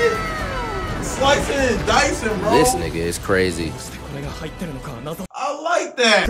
Slicing and dicing, bro. This nigga is crazy. I like that.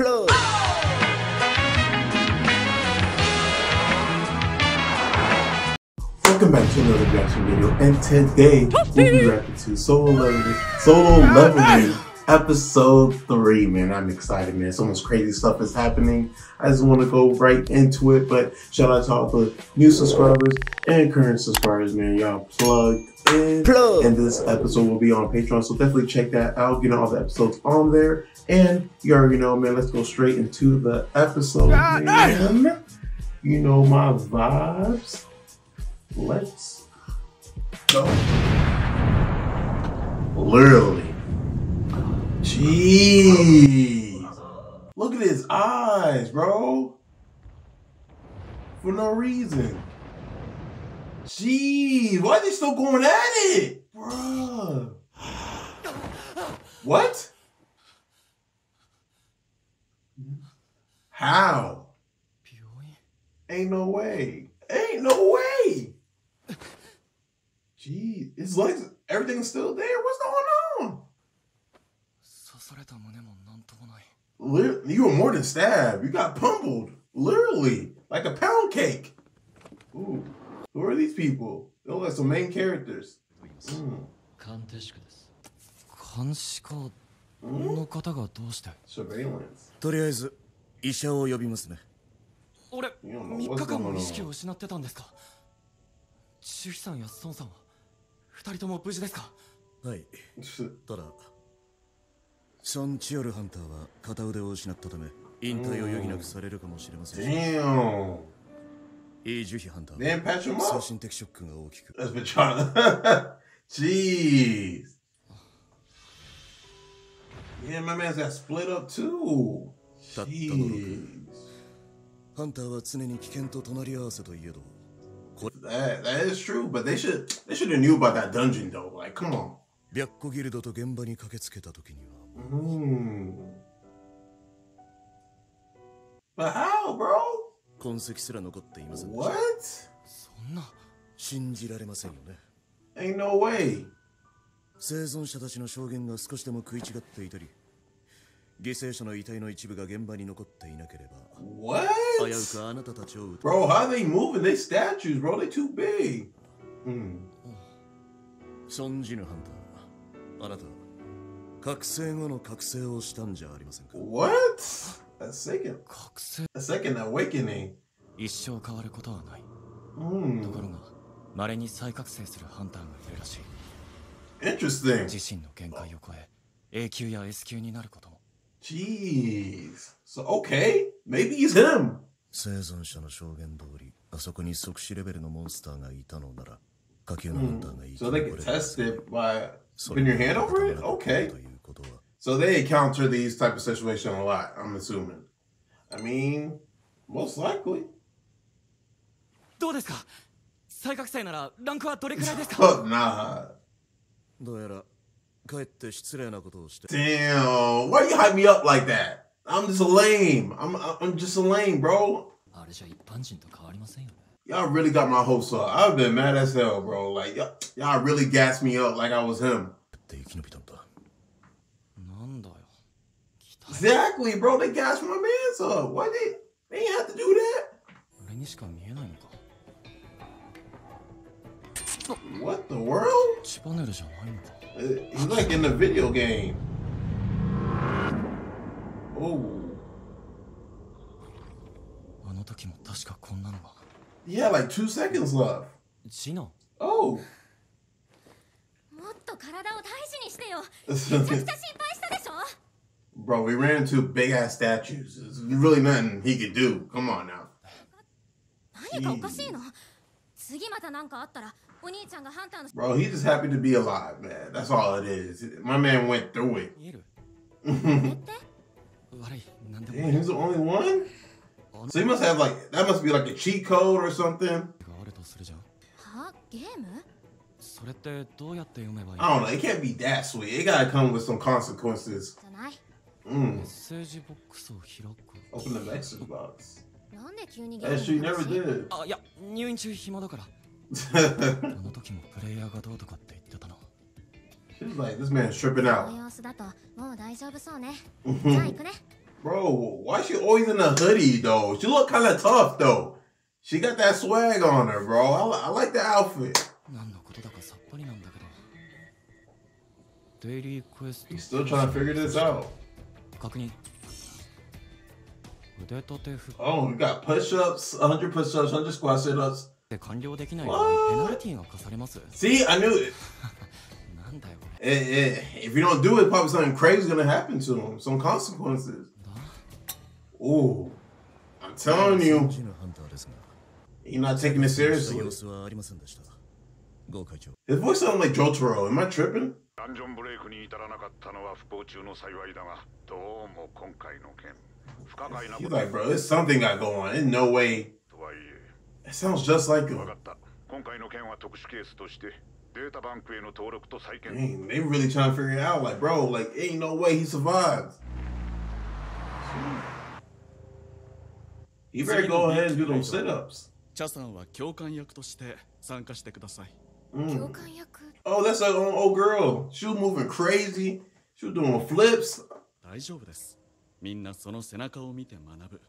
Welcome back to another reaction video, and today we'll be reacting to Solo Leveling, Solo Leveling Episode 3. Man, I'm excited, man. So much crazy stuff is happening. I just want to go right into it, but shout out to all the new subscribers and current subscribers, man. Y'all plugged in, Plug. and this episode will be on Patreon, so definitely check that out. Get all the episodes on there, and you already know, man. Let's go straight into the episode, ah, man. Ah! You know my vibes. Let's go. Literally. Jeez. Look at his eyes, bro. For no reason. Jeez, why are they still going at it? Bruh. What? How? Ain't no way. Ain't no way. Jeez, his legs, everything's still there. What's going on? Literally, you were more than stabbed. You got pummeled, literally, like a pound cake. Ooh. Who are these people? Look like some main characters. Mm. 鑑定宿です監視課の方がどうし.とりあえず医者を呼びますね俺いや3日間も意識を失ってたんですか？周飛さんや孫さんは2人とも無事ですか？はい ただソン・チオルハンターは片腕を失ったため引退を余儀なくされるかもしれませんし Damn. イ・ジュヒハンター didn't patch him 精 up. 神的ショックが大きく That's been trying to. Jeez. Yeah, my man's got split up too. Jeez. ハンターは常に危険と隣り合わせといえど That that is true, but they should they should have knew about that dungeon though. Like, come on. 白虎ギルドと現場に駆けつけた時には Hmm. But how, bro? 痕跡すら残っていません What? そんな信じられませんよね Ain't no way. 生存者たちの証言が少しでも食い違っていたり犠牲者の遺体の一部が現場に残っていなければ What? 危うくあなたたちを撃つ Bro, how they moving? They statues, bro. They too big. Hmm. ソンジヌハンターあなた覚醒後の覚醒をしたんじゃありませんか？What? A second, 覚醒 a second awakening. 一生変わることはない Hmm. ところが稀に再覚醒するハンターがいるらしい Interesting. 自身の限界を超え A 級や S 級になることも Jeez. So okay, maybe he's him. 生存者の証言通りあそこに即死レベルのモンスターがいたのなら下級のハンターが生き So they 残 can れる test it by そ putting れ your hand over it. と Okay. いうことは So they encounter these type of situations a lot. I'm assuming. I mean, most likely. どうですか再覚醒ならランクはどれくらいですか But nah. どうやらかえって失礼なことをして Damn. Why you hype me up like that? I'm just a lame. I'm I'm just a lame, bro. あれじゃ一般人と変わりませんよね Y'all really got my hopes up. I've been mad as hell, bro. Like y'all, y'all really gassed me up like I was him. Exactly, bro. They gashed my man's up. Why they? They ain't have to do that. What the world? He's like in the video game. Oh. Yeah, like two seconds left. Oh. Bro, we ran into big ass statues. There's really nothing he could do. Come on now. Bro, he's just happy to be alive, man. That's all it is. My man went through it. Damn, he's the only one? So he must have like, that must be like a cheat code or something. I don't know, it can't be that sweet. It gotta come with some consequences. Mm. Message box を開く。Open the message box. なんで急にゲーム she never did. あ、いや、入院中暇だから。あの時もプレイヤーがどうとかって言ってたの。She's like, this man's tripping out. 様子だともう大丈夫そうね。じゃあ行くね。Bro, why she always in a hoodie though? She look kind of tough though. She got that swag on her, bro. I, I like the outfit. 何のことだかさっぱりなんだけど。He's still trying to figure this out. 確認腕立て伏 Oh, we got push-ups, 100 push-ups, 100 squat sit-ups. って完了できない場合ペナルティーが課されます See, I knew it. なんだよこれ Eh, eh, If you don't do it, probably something crazy is gonna happen to him. Some consequences. Ooh, I'm telling そ you, っちのハンターですが you're not taking it した seriously. ゴー会長 His voice sounds like Jotaro. Am I tripping? ダンジョンブレイクに至らなかったのは不幸中の幸いだがどうも今回の件不可解な He's こと like, bro, there's something got going on. There's no way. とはいえ It sounds just like 分 him. かった今回の件は特殊ケースとしてデータバンクへの登録と再建 Dang, they really trying to figure it out. Like, bro, like, ain't no way he survives. He better go ahead and do them sit-ups. チャさんは教官役として参加してください。 Mm. 教官役 Oh, that's that old old girl. She was moving crazy. She was doing flips. 大丈夫です。みんなその背中を見て学ぶ。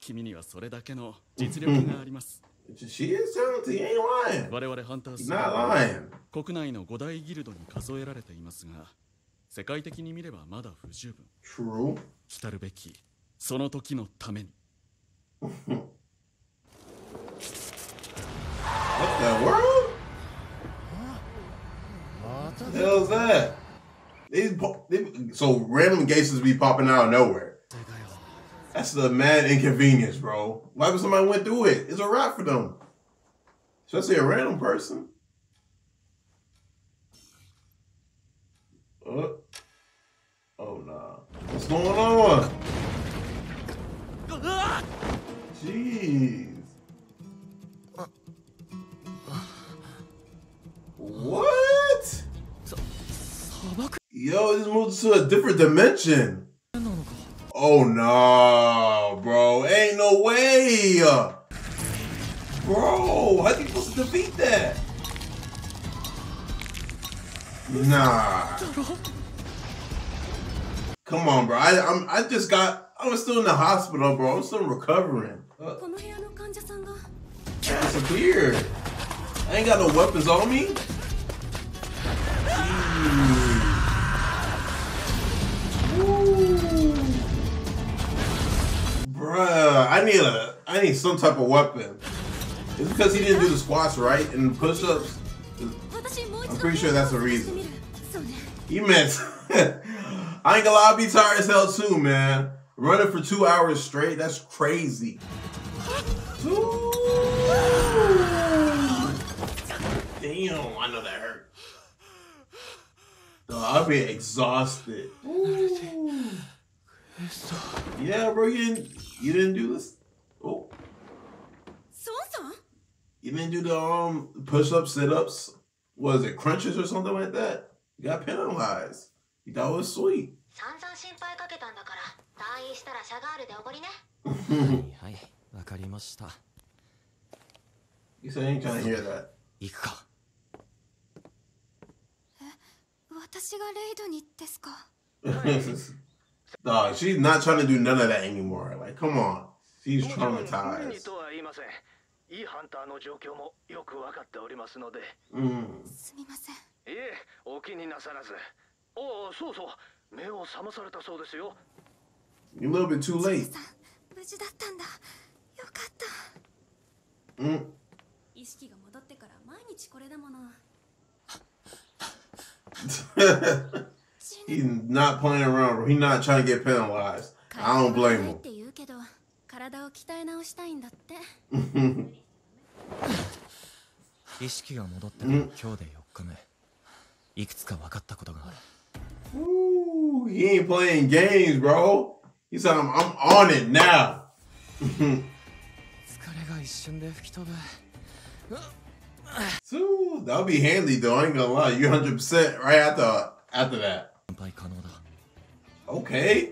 君にはそれだけの実力があります。 She is talented. He ain't lying. 我々ハンター He's ス not は lying. 国内の五大ギルドに数えられていますが、世界的に見ればまだ不十分。 True. 来たるべきその時のために。 What the world? The hell is that? These they- so random cases be popping out of nowhere. That's the mad inconvenience, bro. Why would somebody went through it? It's a wrap for them. Especially a random person. Uh, oh nah. What's going on? Jeez. What? Yo, this moves to a different dimension. Oh no, bro. Ain't no way. Bro, how are you supposed to defeat that? Nah. Come on, bro. I I'm, I just got. I was still in the hospital, bro. I'm still recovering. Uh, disappeared. I ain't got no weapons on me. Jeez. Bruh, I need a, I need some type of weapon. It's because he didn't do the squats right and push-ups. I'm pretty sure that's the reason. He meant, I ain't gonna lie, I'll be tired as hell too, man. Running for two hours straight, that's crazy. Ooh. Damn, I know that hurt. No, I'll be exhausted. Ooh. Yeah, bro, you didn't you didn't do this. Oh. You didn't do the um push ups, sit ups, was it crunches or something like that? You got penalized. You thought it was sweet. you said I ain't trying to hear that. 私がレイドにですか？Dog, she's not trying to do none of that anymore. Like, come on. She's traumatized. とは言いませんいいハンターの状況もよく分かっておりますので Mm. すみませんいえお気になさらずおおそうそう目を覚まされたそうですよ You're a little bit too late. さん無事だったんだよかった Mm. 意識が戻ってから毎日これだもの He's not playing around. He's not trying to get penalized. I don't blame him. He ain't playing games, bro. He said I'm, I'm on it now. So that'll be handy though. I ain't gonna lie, you 100 percent right after after that. Okay.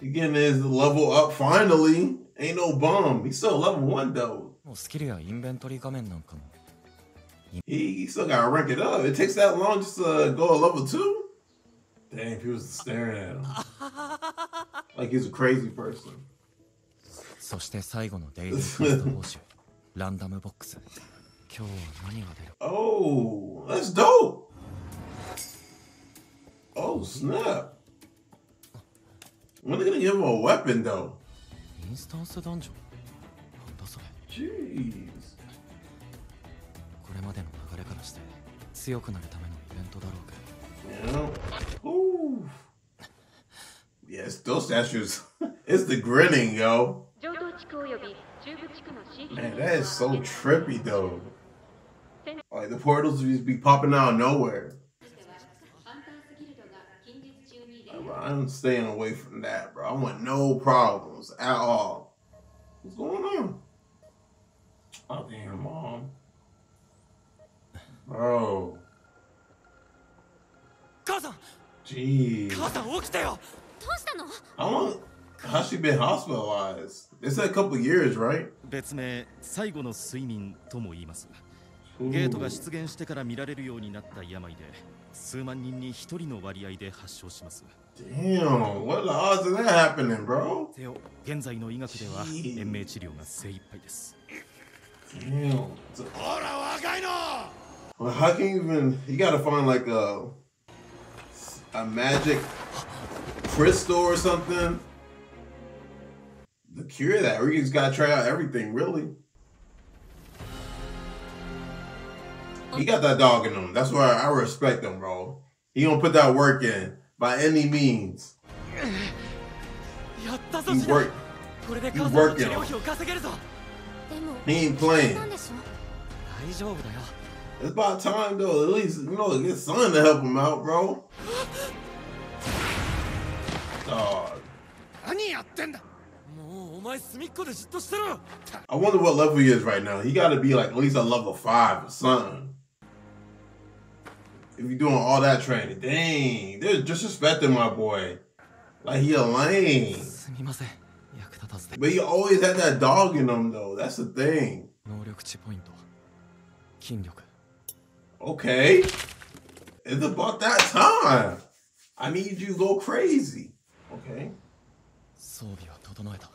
He getting his level up finally. Ain't no bum. He's still level one though. He, he still gotta rank it up. It takes that long just to go to level two. Dang, people was staring at him like he's a crazy person. そして最後のデイリークエスト報酬ランダムボックス今日は何が出る Oh, that's dope. Oh, snap. When are they gonna give him a weapon though? インスタンスダンジョンなんだそれ Jeez. これまでの流れからして強くなるためのイベントだろうか Yeah. Ooh. Yes, those statues. it's the grinning, yo. Man, that is so trippy though. Like the portals just be popping out of nowhere. Like, bro, I'm staying away from that, bro. I want no problems at all. What's going on? Oh damn, mom. Bro. Jeez. I want. How's she been hospitalized? They said a couple years, right? 別名最後の睡眠とも言いますゲートが出現してから見られるようになった病で数万人に一人の割合で発症します Damn, what are the odds of that happening, bro? せよ現在の医学では Jeez. 延命治療が精一杯です Damn. Well, how can you even? You gotta find like a a magic crystal or something the cure that. We just gotta try out everything, really. He got that dog in him. That's why I respect him, bro. He don't put that work in by any means. He work. He working. on. He ain't playing. It's about time though. At least you know get son to help him out, bro. Dog. I wonder what level he is right now. He got to be like at least a level five or something. If you're doing all that training, dang, they're disrespecting my boy. Like he a lame. すみません役立たずで But he always had that dog in him though. That's the thing. 能力値ポイント筋力 Okay. It's about that time. I need you to go crazy. Okay. 装備は整えた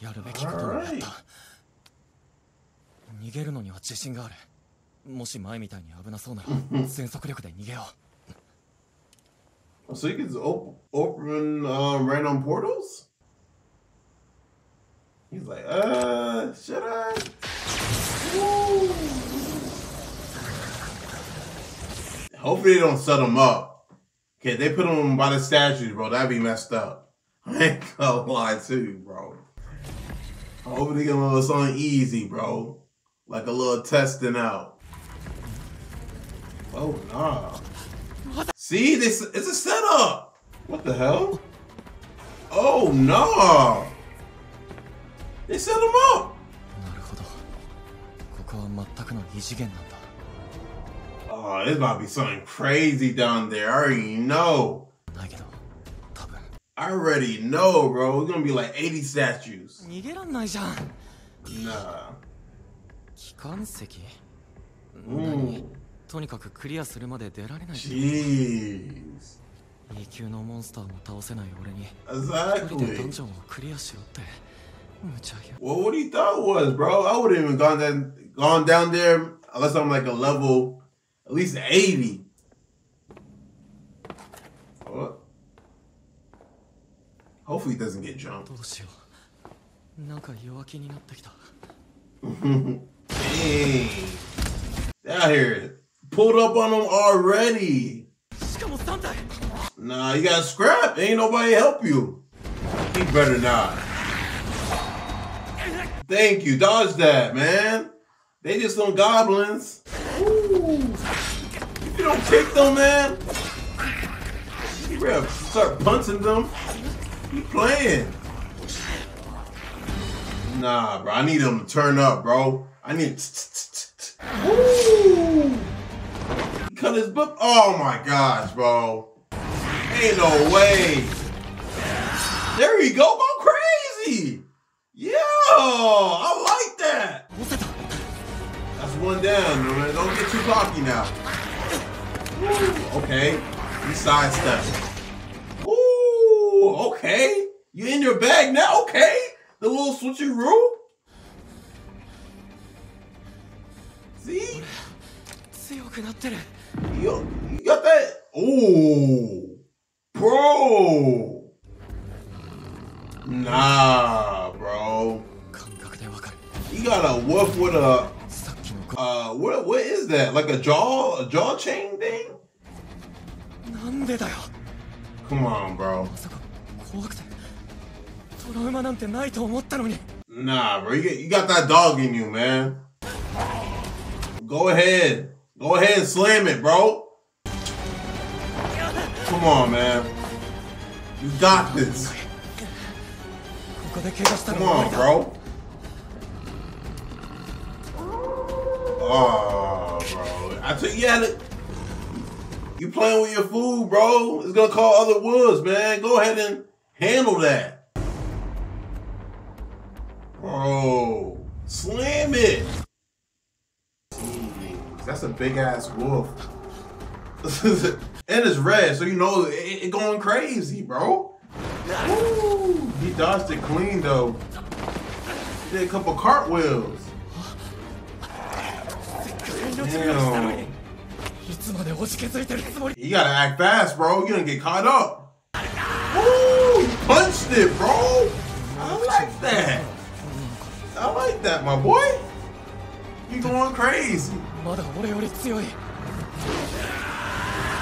やるべきことをやった Alright. 逃げるのには自信があるもし前みたいに危なそうなら全速力で逃げよ So you can just op- open um, random portals? He's like, uh, should I? Woo. Hopefully they don't set him up. Okay, they put him by the statues, bro. That'd be messed up. I ain't gonna lie to you, bro. Hopefully they get a little something easy, bro. Like a little testing out. Oh, nah. See, this it's a setup. What the hell? Oh no! They set him up. うなるほどここは全くの異次元なんだ Oh, there's about to be something crazy down there. I already know. ないけど多分 I already know, bro. It's gonna be like 80 statues. 逃げらんないじゃん Nah. 機関石うん何とにかくクリアするまで出られない Jeez. 2級のモンスターも倒せない俺に一人でダン Exactly. ジョンをクリアしろって無茶言う Well, what he thought was, bro. I wouldn't even gone down, gone down there unless I'm like a level at least 80. Hopefully he doesn't get jumped. Dang. Out here. Pulled up on him already. Nah, you got scrap. Ain't nobody help you. He better not. Thank you. Dodge that, man. They just some goblins. Ooh. If you don't kick them, man, you better start punching them. You playing? Nah, bro. I need him to turn up, bro. I need. Woo! Cut his book. Oh my gosh, bro. Ain't no way. There he go. Go crazy. Yeah, I like that. That's one down, man. Don't get too cocky now. Okay. He sidestepped. Oh, okay. You in your bag now? Okay. The little switcheroo. See? Yo, you got that? Ooh. Bro. Nah, bro. You got a wolf with a uh what what is that? Like a jaw a jaw chain thing? Come on, bro. まさか怖くてトラウマなんてないと思ったのに Nah, bro. You, get, you got that dog in you, man. Go ahead. Go ahead and slam it, bro. Come on, man. You got this. ここで怪我したら Come 終わ on, りだ bro. Oh, bro. I took you had it. You playing with your food, bro. It's gonna call other woods, man. Go ahead and Handle that. Bro, slam it. That's a big ass wolf. and it's red, so you know it, it going crazy, bro. Woo, he dodged it clean though. Did a couple cartwheels. Damn. You gotta act fast, bro. You gonna get caught up. Woo! punched it, bro. I like that. I like that, my boy. You going crazy.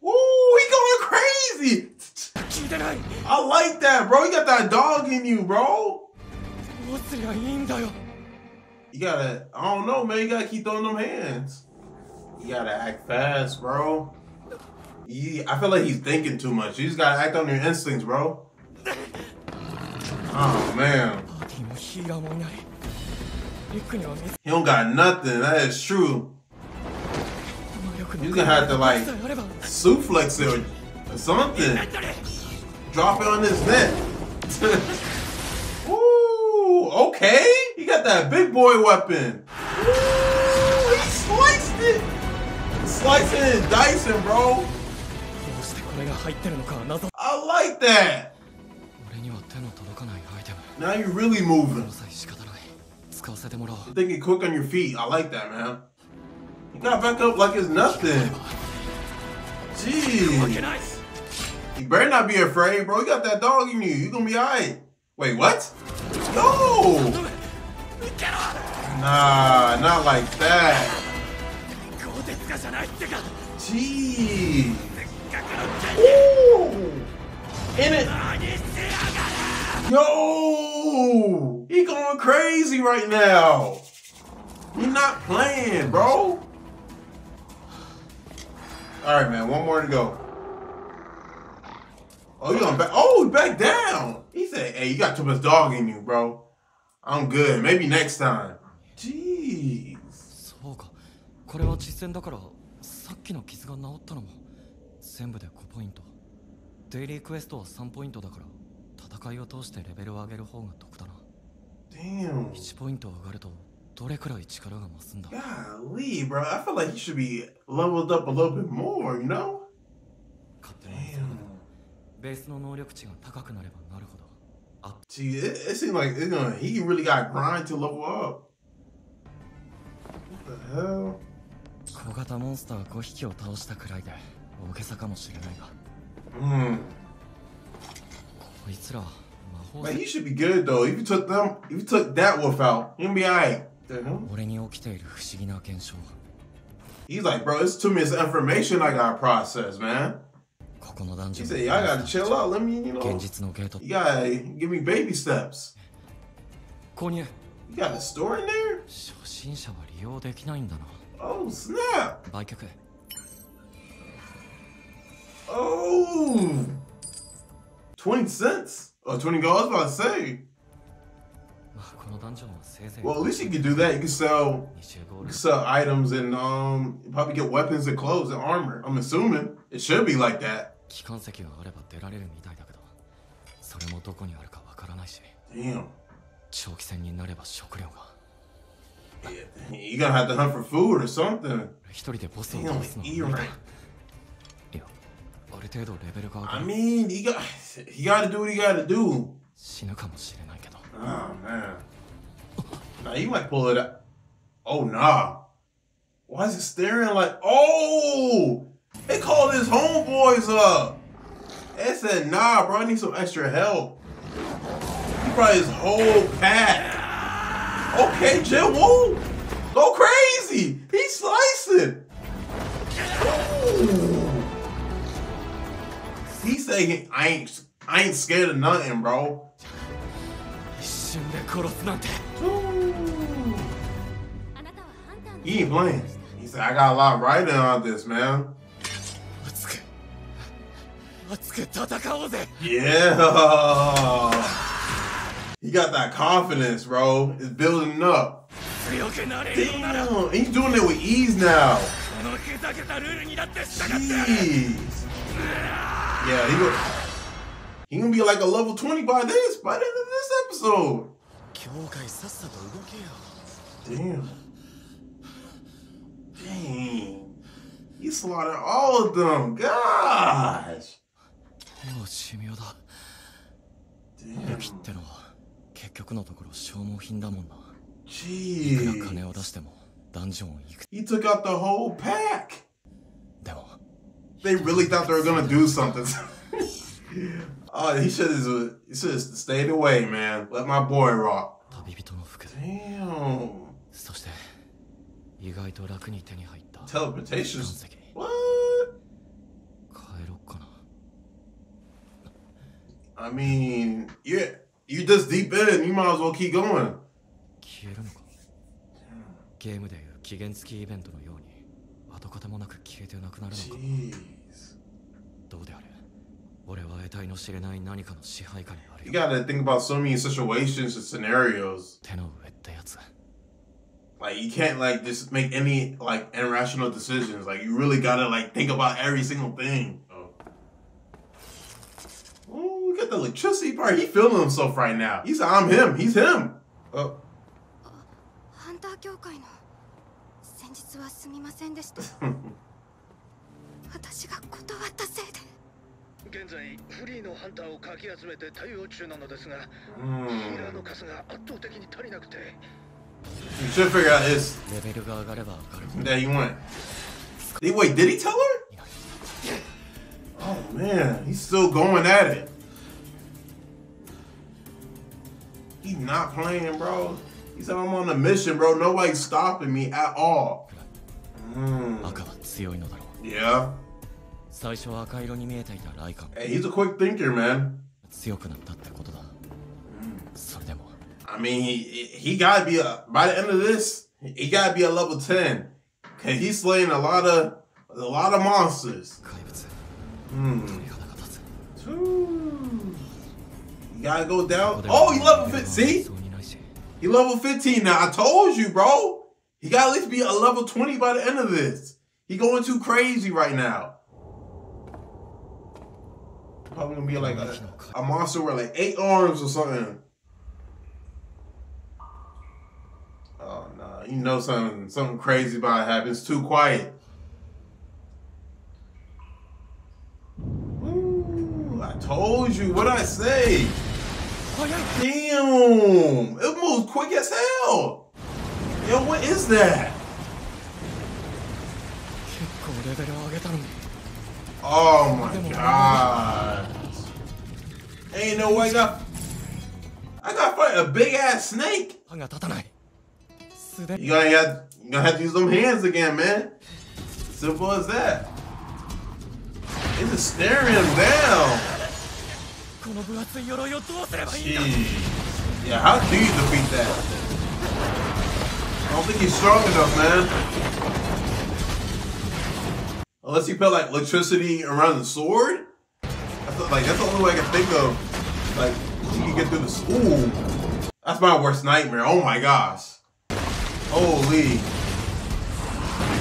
Ooh, he going crazy. I like that, bro. You got that dog in you, bro. You gotta, I don't know, man. You gotta keep throwing them hands. You gotta act fast, bro. I feel like he's thinking too much. You just gotta act on your instincts, bro. Oh man. He don't got nothing, that is true. You gonna have to like suplex it or something. Drop it on his neck. Ooh, okay. He got that big boy weapon. Ooh, he sliced it. Slicing and dicing, bro. I like that. Now you're really moving. Thinking quick on your feet. I like that, man. You got back up like it's nothing. Jeez. You better not be afraid, bro. You got that dog in you. You gonna be alright. Wait, what? No! Nah, not like that. Jeez. Ooh. In it. Yo. He going crazy right now. He not playing, bro. All right, man. One more to go. Oh, you gonna back? Oh, he back down. He said, "Hey, you got too much dog in you, bro. I'm good. Maybe next time." Jeez. そうかこれは実戦だからさっきの傷が治ったのも全部で5ポイントデイリークエストは3ポイントだから 戦いを通してレベルを上げる方が得だな Damn. 1ポイント上がるとどれくらい力が増すんだ Golly, bro. I feel like he should be leveled up a little bit more, you know? 勝手にそうだベースの能力値が高くなればなるほどあ Gee, it, it seems like it's gonna, he really got grind to level up. What the hell? 小型モンスター5匹を倒したくらいで大げさかもしれないが Hmm. こいつら魔法 Man, he should be good though. If you took them, if you took that wolf out, he'll be alright. He's like, bro, it's too much information I gotta process, man. He said, y'all gotta chill out. Let me, you know, you gotta give me baby steps. You got a store in there? Oh, snap. Oh. 20 cents? Or 20 gold, I was about to say. Ah, well, at least you could do that. You can sell, sell items and um, probably get weapons and clothes and armor. I'm assuming it should be like that. Damn. Yeah, you're gonna have to hunt for food or something. Damn, eat right. I mean he got he gotta do what he gotta do. 死ぬかもしれないけど。Oh man. Now you might pull it out Oh nah. Why is it staring like Oh! They called his homeboys up. They said nah bro I need some extra help. He brought his whole pack. Okay Jin Woo Go crazy. He's slicing Ooh. I ain't I ain't scared of nothing, bro. He ain't playing. He said, I got a lot of writing on this, man. Yeah. He got that confidence, bro. It's building up. Damn, he's doing it with ease now. Jeez. Yeah, he go, he gonna be like a level 20 by this, by the end of this episode. 境界さっさと動けよ Damn. Dang. He slaughtered all of them. Gosh. もう寿命だ Damn. 武器ってのは結局のところ消耗品だもんな Jeez. いくら金を出してもダンジョンを行く He took out the whole pack. でも They really thought they were gonna do something. oh, he should have. He should have stayed away, man. Let my boy rock. 旅人の服 Damn. そして意外と楽に手に入った Teleportation. 岩石 What? 帰ろっかな I mean, yeah. You just deep in. You might as well keep going. 消えるのかゲームでいう期限付きイベントのように 跡形もなく消えてなくなるのか.どうであれ俺は得体の知れない何かの支配下にある You よ gotta think about so many situations and scenarios. 手の上ってやつ Like you can't like just make any like irrational decisions. Like you really gotta like think about every single thing. Oh. Ooh, look at the electricity part. He feeling himself right now. He's I'm him. He's him. Oh. ハンター協会の先日はすみませんでした私が断ったせいで現在フリーのハンターをかき集めて対応中なのですが、ヒー Hmm. ラーの数が圧倒的に足りなくて You should figure out this レベルが上がれば上がるほど that he went. Did, wait, did he tell her? Oh man, he's still going at it. He's not playing, bro. He said I'm on a mission, bro. Nobody's stopping me at all. Mm, 赤は強いのだろう yeah. 最初は赤色に見えていたライカン Hey, he's a quick thinker, man. 強くなったってことだそれでも I mean, he he gotta be a by the end of this, he gotta be a level ten. Cause he's slaying a lot of a lot of monsters. 怪物 Hmm. 鳥肌が立つ Ooh. You gotta go こ down. こで Oh, he level レベル fit. が See, そうにないし he level 15 now. I told you, bro. He got at least be a level 20 by the end of this. He going too crazy right now. Probably gonna be like a, a monster with like eight arms or something. Oh no, you know something something crazy about to happen. It's too quiet. Ooh, I told you what I say. Oh, Damn, it moves quick as hell. Yo, what is that? Oh my god. Ain't no way I got I got fight a big ass snake. You gotta, you gotta have to use them hands again, man. Simple as that. It's a staring down. Jeez. Yeah, how do you defeat that? don't think he's strong enough, man. Unless he put like electricity around the sword? That's like that's the only way I can think of. Like he can get through the school. That's my worst nightmare. Oh my gosh. Holy.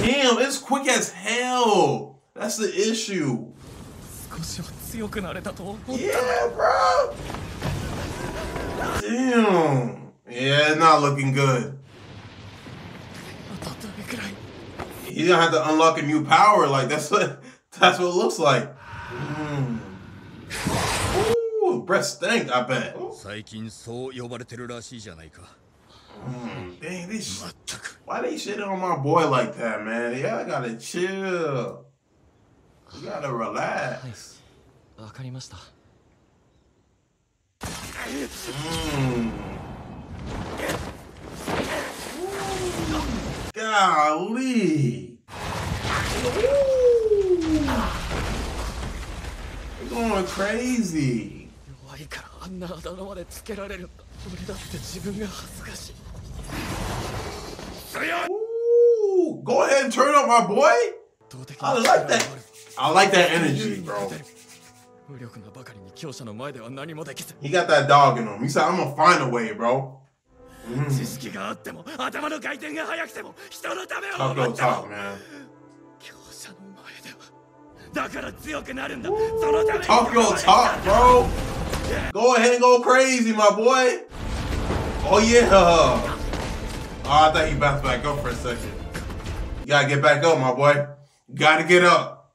Damn, it's quick as hell. That's the issue. Yeah, bro. Damn. Yeah, it's not looking good. he's gonna have to unlock a new power. Like that's what that's what it looks like. Mm. Ooh, breath stank. I bet. Mm, dang, this why they shitting on my boy like that, man? Yeah, I gotta chill. You gotta relax. Mm. Golly. Ooh. You're going crazy. 弱いからあんなあだ名までつけられるんだ。俺だって自分が恥ずかしい。 Ooh. Go ahead and turn up, my boy. 動的 I like that. I like that energy, bro. 無力なばかりに強者の前では何もできず。 He got that dog in him. He said, I'm gonna find a way, bro. 知識があっても頭の回転が速くても人のためを Talk 思 your っても talk, man. 強者の前ではだから強くなるんだそのために Talk your talk, bro. Go ahead and go crazy, my boy. Oh, yeah. Oh, I thought he bounced back up for a second. You gotta get back up, my boy. You gotta get up.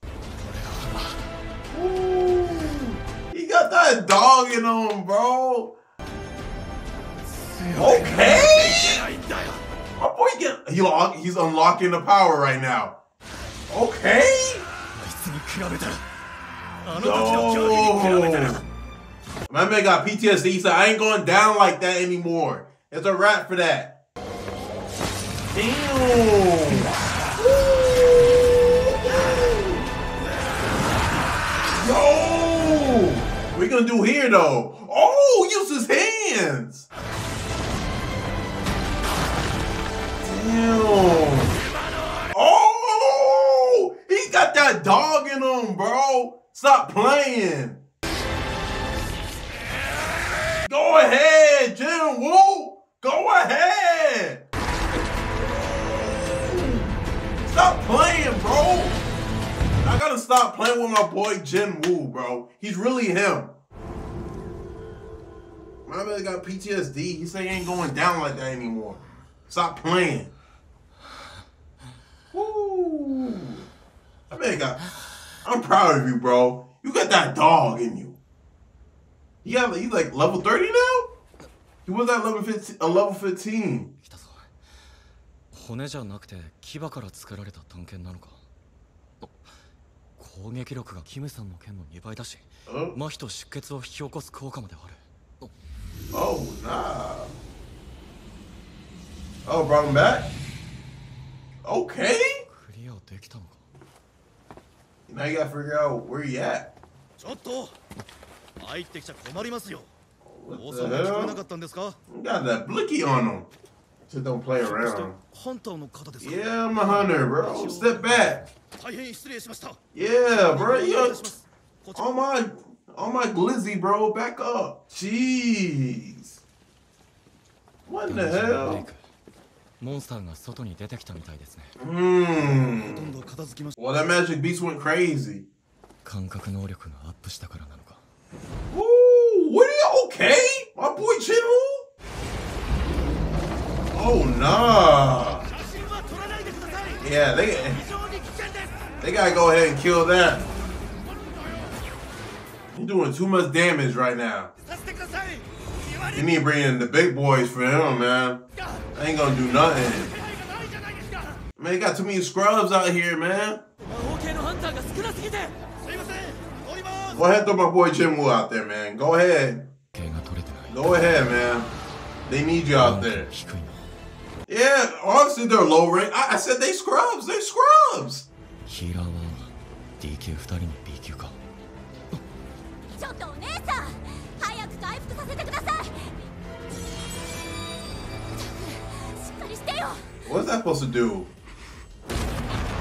Ooh. He got that dog in him, bro. Okay. My boy, get he lock, he's unlocking the power right now. Okay. No. My man got PTSD. He said, "I ain't going down like that anymore." It's a wrap for that. Damn. Yo. We're gonna do here though. Oh, use his hands. Damn. Oh, he got that dog in him, bro. Stop playing. Go ahead, Jin Woo. Go ahead. Stop playing, bro. I gotta stop playing with my boy Jin Woo, bro. He's really him. My man got PTSD. He say he ain't going down like that anymore. Stop playing. Woo. I man got. I'm proud of you, bro. You got that dog in you. You got you like level 30 now? He was at level 15, uh, level 15. 骨じゃなくて牙から作られた探検なのかあ攻撃力がキムさんの剣の2倍だしうん麻痺と出血を引き起こす効果まである Oh, nah. Oh, brought him back? Okay. クリアできたのか Now you gotta figure out where he at. ちょっと入ってきちゃ困りますよ What 王 the さんが聞こえな hell? かったんですか You got that blicky on him. Just don't play そして around. ハンターの方ですか Yeah, I'm a hunter, bro. Step back. 大変失礼しました Yeah, bro. お願いい You たしますこちら on my on my glizzy, bro. Back up. Jeez. What in the ブレイ hell? クモンスターが外に出てきたみたいですねほと Hmm. んど片付きました Well, that magic beast went crazy. 感覚能力がアップしたからなのか Ooh, what are you okay? My boy Chinwoo? Oh nah. Yeah, they they gotta go ahead and kill that. You're doing too much damage right now. You need to bring in the big boys for him, man. I ain't gonna do nothing. Man, you got too many scrubs out here, man. Go ahead, throw my boy Jinwoo out there, man. Go ahead. Go ahead, man. They need you out there. Yeah, honestly, they're low rank. I, I said they scrubs. They scrubs. What's that supposed to do?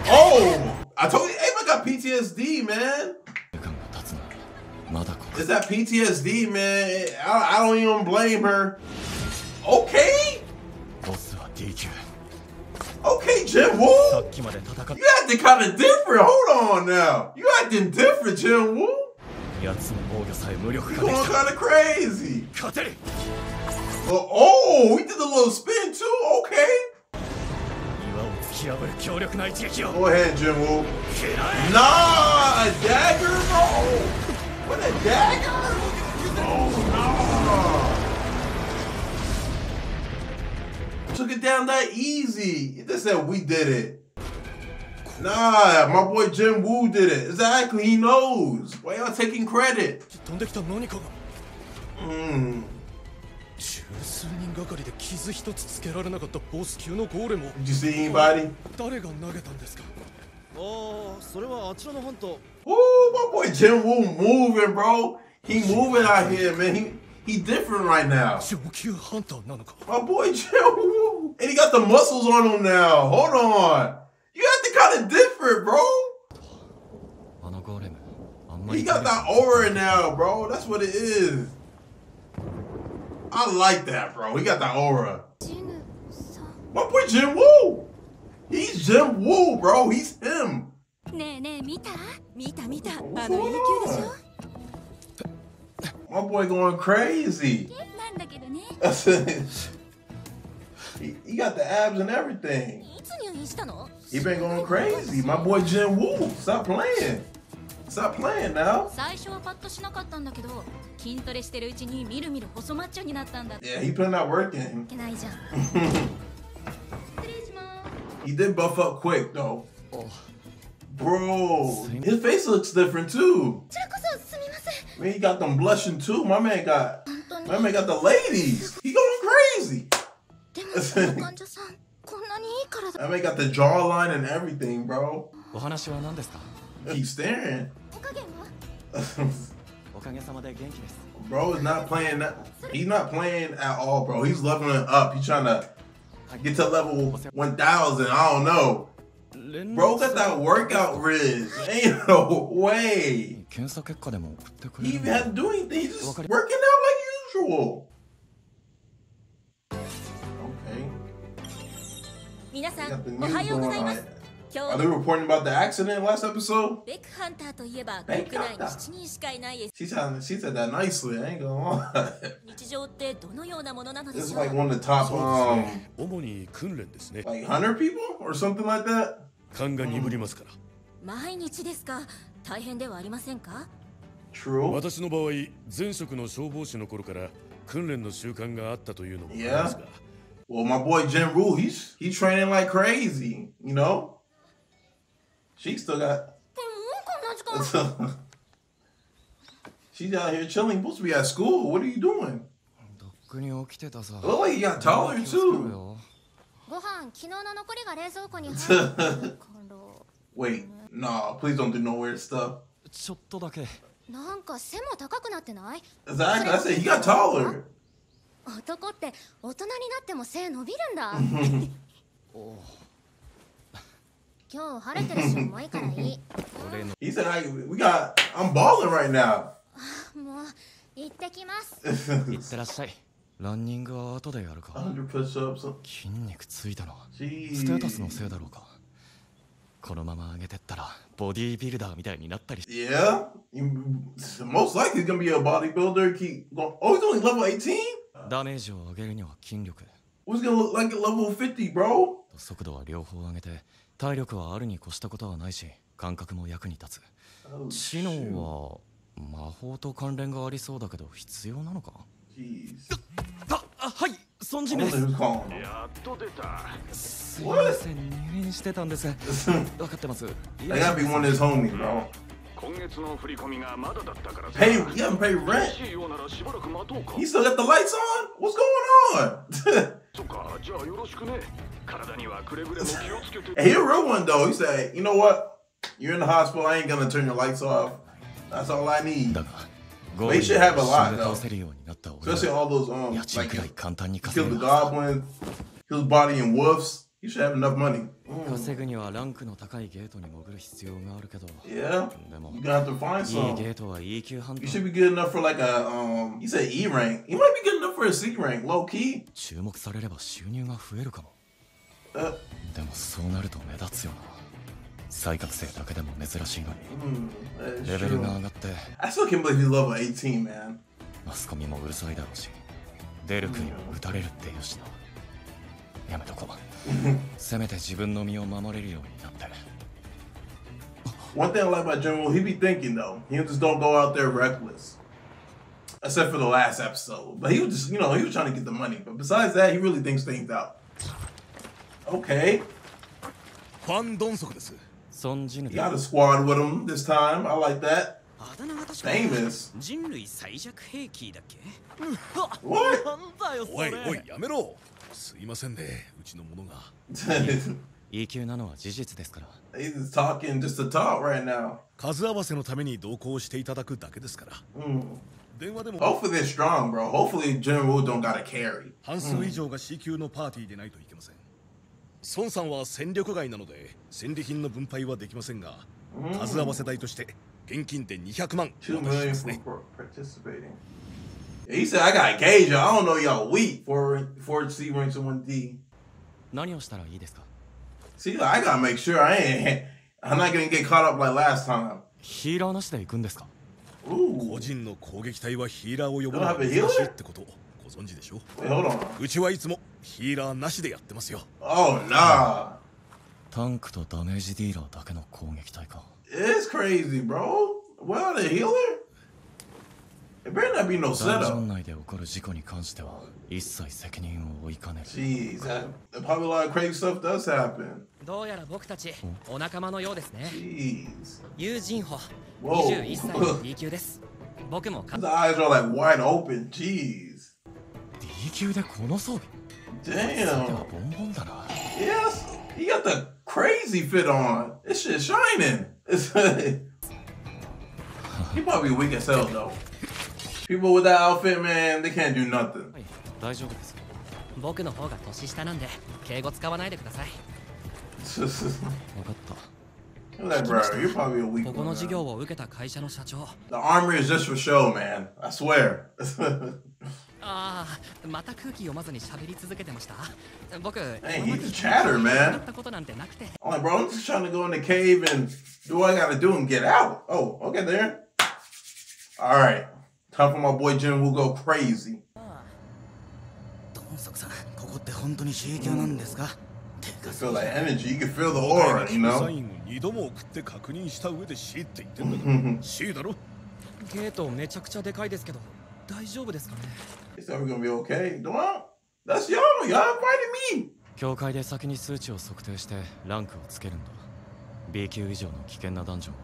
Oh! I told you, Ava got PTSD, man. Is that PTSD, man? I, I don't even blame her. Okay? Okay, Jin Woo. You acting kind of different. Hold on now. You acting different, Jin Woo. You going kind of crazy. Oh, we did a little spin too. Okay. Go ahead, Jin Woo. Nah, a dagger roll. What a dagger? Oh, nah. Took it down that easy. They said we did it. Nah, my boy Jin Woo did it. Exactly, he knows. Why y'all taking credit? Mm. 十数人がかりで傷一つつけられなかったボス級のゴーレムを Did you see anybody? 誰が投げたんですかああそれはあちらのハンター Ooh, my boy Jim Woo moving, bro. He moving out here, man. He he different right now. My boy Jim Woo. And he got the muscles on him now. Hold on. You acting kind of different, bro. あのゴーレムあんま He り got that aura now, bro. That's what it is. I like that, bro. He got the aura. My boy Jin Woo. He's Jin Woo, bro. He's him. My boy going crazy. he got the abs and everything. He been going crazy. My boy Jin Woo, stop playing. Stop playing now. 最初はパッとしなかったんだけど筋トレしてるうちにみるみる細マッチョになったんだって Yeah, he putting that work in. いけないじゃん失礼します He did buff up quick though. Bro, his face looks different too. こちらこそすみません Man, he got them blushing too. My man got 本当に my man got the ladies. He going crazy. でもこの患者さんこんなにいい体 My man got the jawline and everything, bro. お話は何ですか Keep staring. bro is not playing that. He's not playing at all, bro. He's leveling up. He's trying to get to level 1,000. I don't know. Bro got that workout wrist. Ain't no way. He even had to do anything. He's just working out like usual. Okay. Got the news going on. Are they reporting about the accident last episode? Beck Hunter といえば国内に7人しかいないです。She said, she said that nicely. I ain't gonna lie. This is like one of the top, um, Like 100 people or something like that? 勘が鈍りますから。毎日ですか大変ではありませんか True. 私の場合、前職の消防士の頃から訓練の習慣があったというのもありますが、Well, my boy Jin Woo, he's he training like crazy, you know? She still got でもこんな時間 she's out here chilling. Supposed to be at school. What are you doing? とっくに起きてたさ Look like you got taller 気をつけろ too. よご飯昨日の残りが冷蔵庫に入ってるから Wait, nah, please don't do no weird stuff. ちょっとだけなんか背も高くなってない Exactly. I said he got taller. 男って大人になっても背伸びるんだ He said, I, "We got. I'm balling right now." もう行ってきますいってらっしゃいランニングは後でやるか100 push-ups. 筋肉ついたの.ステータスのせいだろうかこのまま上げてったらボディービルダーみたいになったり Yeah, you- most likely he's gonna be a bodybuilder. Going. Oh, he's only level 18. ダメージを上げるには筋力 What's gonna look like at level 50, bro? と速度は両方上げて体力はあるに越したことはないし感覚も役に立つ Oh, 知能は魔法と関連がありそうだけど必要なのか？ああはい孫 I ジメ wonder です.やっと出たすいません入院してたんです 分かってます They gotta be one of his homies, bro. Pay, you haven't paid rent. You still got the lights on? What's going on? hey, he a real one though. He said, you know what? You're in the hospital. I ain't gonna turn your lights off. That's all I need. They should have a lot though. Especially all those um, like killed the goblins, his body and wolves. You should have enough money. Mm. 稼ぐにはランクの高いゲートに潜る必要があるけど。Yeah. got to have to find some. いいゲートは E 級判定。You should be good enough for like a, um, you said E rank. You might be good enough for a C rank, low key. 注目されれば収入が増えるかも。Uh. still can't believe he's level 18, man. マスコミもうるさいだろうし。出る国は撃たれるっていうしな。やめとこう。せめて自分の身を守れるようになって One thing I like about Jim Woo, he be thinking though. He just don't go out there reckless. Except for the last episode. But he was just, you know, he was trying to get the money. But besides that, he really thinks things out. Okay. ファン・ドンソクですソンジヌ He got a squad with him this time. I like that. あだ名が確か Famous. 人類最弱兵器だっけ What? すいませんね。うちの者が。E 級なのは事実ですから。He's just talking just to talk right now. 数合わせのために同行していただくだけですから。Mm. 電話でも。Hopefully they're strong, bro. Hopefully Woo don't gotta carry. 半数以上が C 級のパーティーでないといけません。孫さんは戦力外なので戦利品の分配はできませんがうん。数合わせ代として現金で200万 he said, I gotta gauge y'all. I don't know y'all weak for for C ranks and 1D. 何をしたらいいですか See, I gotta make sure I ain't I'm not gonna get caught up like last time. ヒーラーなしで行くんですか個人の攻撃隊はヒーラーを呼ぶのが You don't have a 難しい healer? ってことご存知でしょ Wait, hold on. うちはいつもヒーラーなしでやってますよ Oh nah. タンクとダメージディーラーだけの攻撃隊か It's crazy, bro. Well, the healer? It better not be no ダンジョ setup. ン内で起こる事故に関しては一切責任を負いかねる Jeez, that, probably a lot of crazy stuff does happen. どうやら僕たちお仲間のようですね Jeez. ユージンホ Whoa. 21歳の D 級です僕もか His eyes are like wide open. Jeez. D 級でこの装備 Damn. ボンボンだな Yes, he got the crazy fit on. This shit shining. he probably weak as hell though. People with that outfit, man, they can't do nothing. 大丈夫です僕の方が年下なんで敬語使わないでください 分かった Like, bro, you're probably a weak ここ one. の man. 事業を受けた会社の社長 The armor is just for show, man. I swear. ああまた空気読まずに喋り続けてました僕 Hey, 今まで he's a chatter, man. やったことなんてなくて I'm like, bro, I'm just trying to go in the cave and do what I gotta do and get out. Oh, okay, there. All right. Time for my boy Jim Woo go crazy. ドンソクさんここって本当に C 級なんですか You feel that energy. You can feel the aura, you サ know? インを2度も送って確認した上で C って言ってんだから C だろゲートめちゃくちゃでかいですけど大丈夫ですかね He said we're gonna be okay. Don't know. That's y'all. Y'all invited me. 教会で先に数値を測定してランクをつけるんだ B 級以上の危険なダンジョン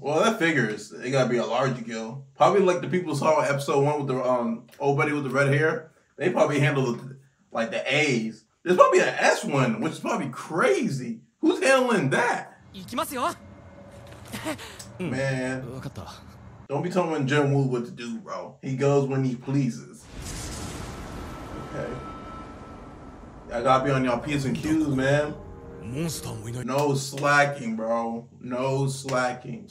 Well, that figures. It gotta be a large guild. Probably like the people saw in episode one with the um old buddy with the red hair. They probably handle like the A's. There's probably an S one, which is probably crazy. Who's handling that? Man. Don't be telling Jin Woo what to do, bro. He goes when he pleases. Okay. I gotta be on y'all P's and Q's, man. モンスターもいない No slacking, bro. No slacking.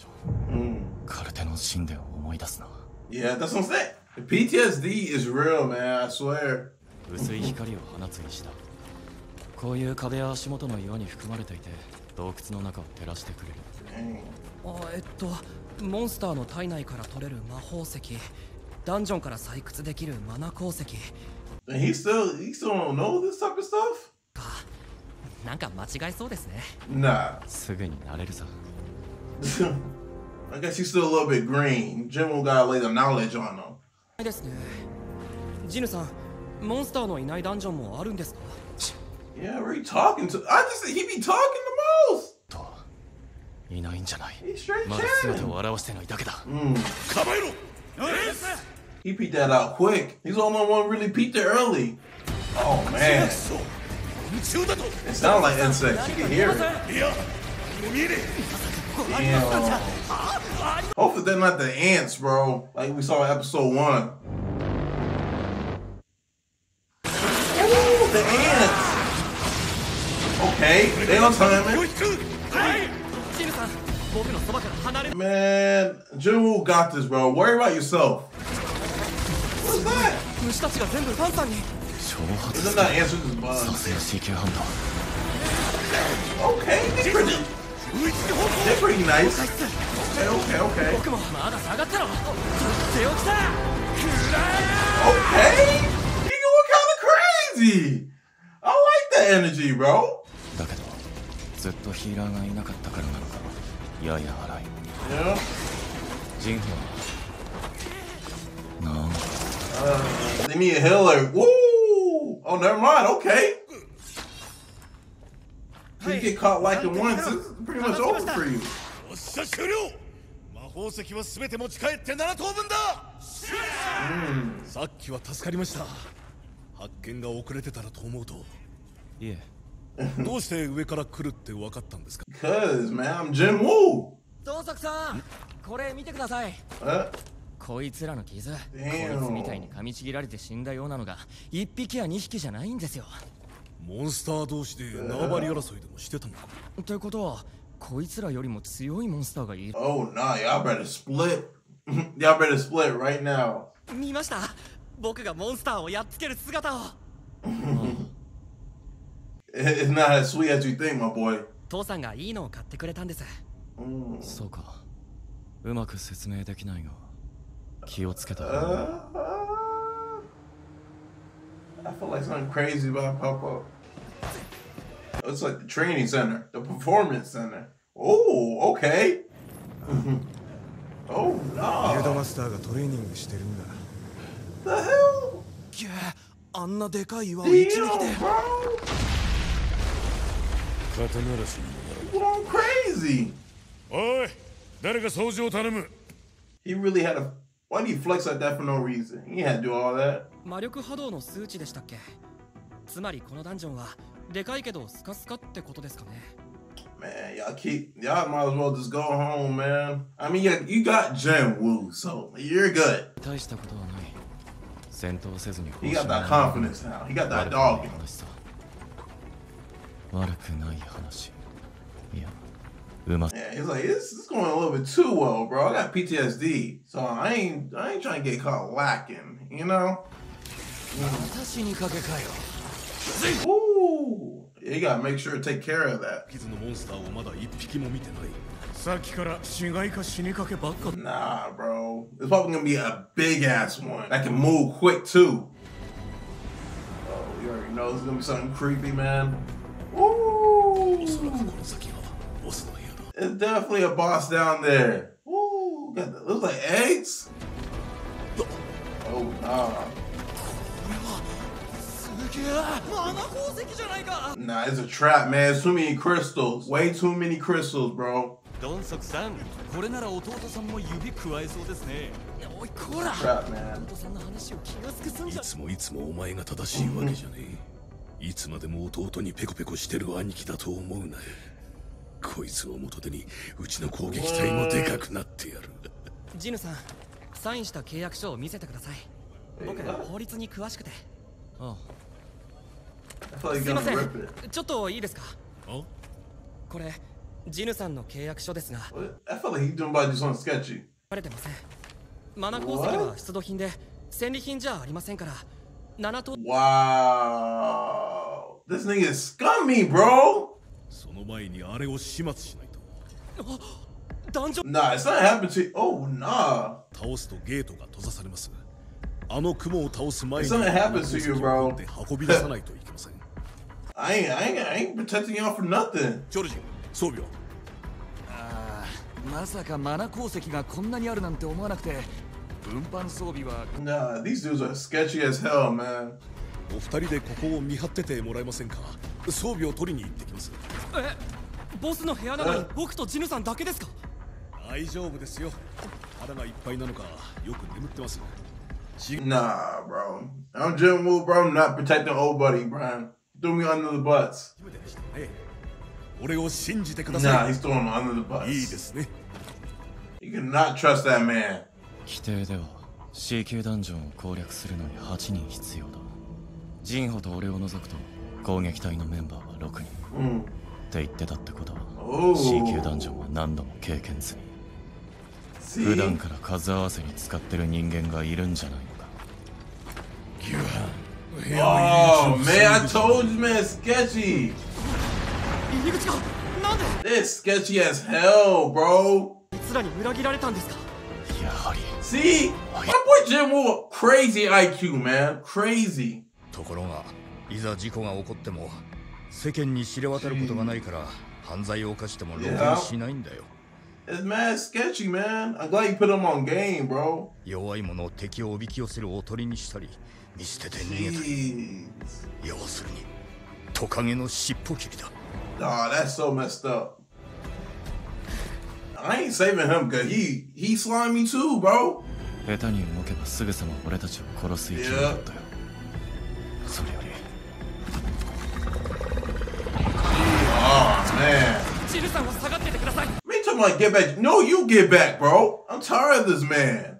Mm. カルテの神殿を思い出すな Yeah, that's what I'm saying. The PTSD is real, man. I swear. 薄い光を放つ石だこういう壁や足元の岩に含まれていて洞窟の中を照らしてくれる Dang. あえっとモンスターの体内から取れる魔法石ダンジョンから採掘できるマナ鉱石 And he still he still don't know this type of stuff? なんか間違いそうですね Nah. すぐに慣れるさ I guess he's still a little bit green. Jim will gotta lay the knowledge on him. ないですねジヌさんモンスターのいないダンジョンもあるんですか Yeah, where he talking to? I just he be talking the most. いないんじゃないまだ全て chatting. を表してないだけだ Mm. 構えろ He peeked that out quick. He's the only one really peeked it early. Oh man. It sounds like insects. You can hear it. Damn. Hopefully they're not the ants, bro. Like we saw in episode one. Ooh, the ants. Okay, they don't time it. Man, Jinwoo got this, bro. Worry about yourself. What's that? 虫たちが全部ファンさんに挑発 They're not answering this さ bug. すが C 級ハンター Okay, they're pretty, they're pretty nice. Okay, okay, okay. 僕もまだ下がったろとっておきだ Okay? He going kinda crazy. I like that energy, bro. だけどずっとヒーラーがいなかったからなのかやや荒い Yeah. ジンホはなんか Uh, they need a healer. Woo! Oh, never mind. Okay. If you get caught like it once, it's pretty much over for you. よっしゃ終了魔法石は全て持ち帰って7等分ださっきは助かりました発見が遅れてたらと思うといえどうして上から来るって分かったんですか Cause, man, I'm Jim Woo. ドンソクさんこれ見てください Uh, こいつらの傷。こいつみたいに噛みちぎられて死んだようなのが1匹や2匹じゃないんですよ。モンスター同士で縄張り争いでもしてたのか？ということはこいつらよりも強いモンスターがいる。Oh, nah, y'all better split. y'all better split right now. 見ました？僕がモンスターをやっつける姿を。It- It's not as sweet as you think, my boy. 父さんがいいのを買ってくれたんです。Mm. そうか。うまく説明できないが 気をつけた Uh, I feel like something crazy about to pop up. It's like the training center, the performance center. Oh, okay. oh ビルド no. マスターがトレーニングしてるんだ The hell? げえあんなでかい岩を一撃で Damn, bro. 肩慣らしに You going crazy. おい誰か掃除を頼む He really had a. why do you flex like that for no reason? You had to do all that. Man, y'all keep y'all might as well just go home, man. I mean, yeah, you got Jin Woo, so you're good. He got that confidence now. He got that dog. In him. You? Yeah, it's like this is going a little bit too well, bro. I got PTSD, so I ain't I ain't trying to get caught lacking, you know. Mm. Ooh, you gotta make sure to take care of that. Nah, bro. It's probably gonna be a big ass one that can move quick too. Oh, you already know it's gonna be something creepy, man. Ooh. definitely a boss down there. Ooh, got the, looks like eggs. Oh nah. すげえマナ鉱石じゃないか Nah, it's a trap, man. It's too many crystals. Way too many crystals, bro. ドンソクさんこれなら弟さんも指加えそうですねおいこら Trap, man. 弟さんの話を気がつくすんいじゃつもいつもお前が正しいわけじゃねえいつまでも弟にペコペコしてる兄貴だと思うな こいつを元手にうちの攻撃隊もでかくなってやる。ジヌさんサインした契約書を見せてください。僕法律に詳しくて。あ like すいませ.ん。ちょっといいですか？あこれジヌさんの契約書ですが.バレてません。マナ鉱石は出土品で戦利品じゃありませんから。7と Wow. This nigga is scummy, bro. その前にあれを始末しないと。あ、ダンジョン。Nah, it's not happening. To... Oh, nah. 倒すとゲートが閉ざされます。あの雲を倒す前に。It's 運び出さないといけません。ジョルジン、装備を。まさかマナ鉱石がこんなにあるなんて思わなくては Nah, お二人でここを見張っててもらえませんか？装備を取りに行ってきますえボスの部屋なのに僕とジヌさんだけですか大丈夫ですよ腹がいっぱいなのかよく眠ってます Nah, bro. I'm Jim Woo, bro. I'm not protecting old buddy, bro. Threw me under the bus. 初めてでしたね俺を信じてくだ Nah, さ he's throwing me under the い bus. いいですね You cannot trust that man. 規定では C 級ダンジョンを攻略するのに8人必要だジンホと俺を除くと攻撃隊のメンバーは6人、うんって言ってたってことは C 級ダンジョンは何度も経験済み?普段から数合わせに使ってる人間がいるんじゃないのか Oh, man. I told you, man. It's sketchy. 入り口がなんで？It's sketchy as hell, bro. いつらに裏切られたんですか？やはり See? My boy Jim Woo, crazy IQ, man. Crazy. ところがいざ事故が起こっても世間に知れ渡ることがないから犯罪を犯しても露見しないんだよ It's mad sketchy, man. I'm glad you put him on game, bro. 弱い者を敵をおびき寄せるおとりにしたり見捨てて逃げたり要するにトカゲの尻尾切りだ Oh, that's so messed up. I ain't saving him because he he slimy too, bro. 下手に動けばすぐさま俺たちを殺す勢いだったよ like, get back. No, you get back, bro. I'm tired of this man.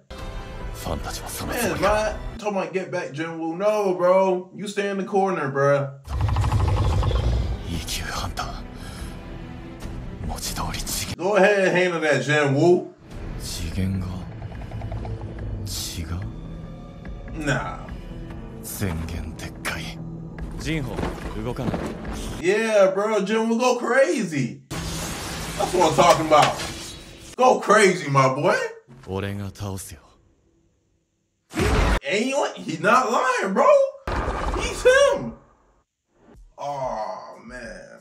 Man, my, I'm talking about get back, Jinwoo. No, bro. You stay in the corner, bro. Go ahead and handle that, Jinwoo. Nah. Yeah, bro, Jin will go crazy. That's what I'm talking about. Go crazy, my boy. And you he's not lying, bro. He's him. Oh man.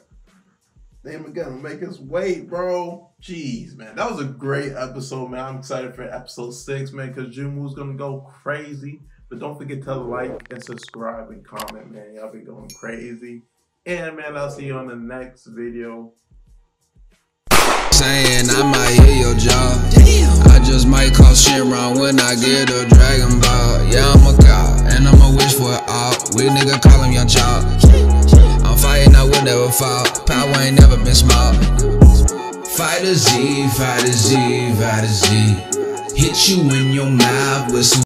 They gonna make us wait, bro. Jeez, man. That was a great episode, man. I'm excited for episode six, man, because Jumu's gonna go crazy. But don't forget to like and subscribe and comment, man. Y'all be going crazy. And man, I'll see you on the next video. Saying I might hit your jaw. I just might call shit wrong when I get a Dragon Ball. Yeah, I'm a god, and I'ma wish for all. We nigga call him Young Child. I'm fighting, I will never fall. Power ain't never been small. Fighter Z, Fighter Z, Fighter Z. Hit you in your mouth with some.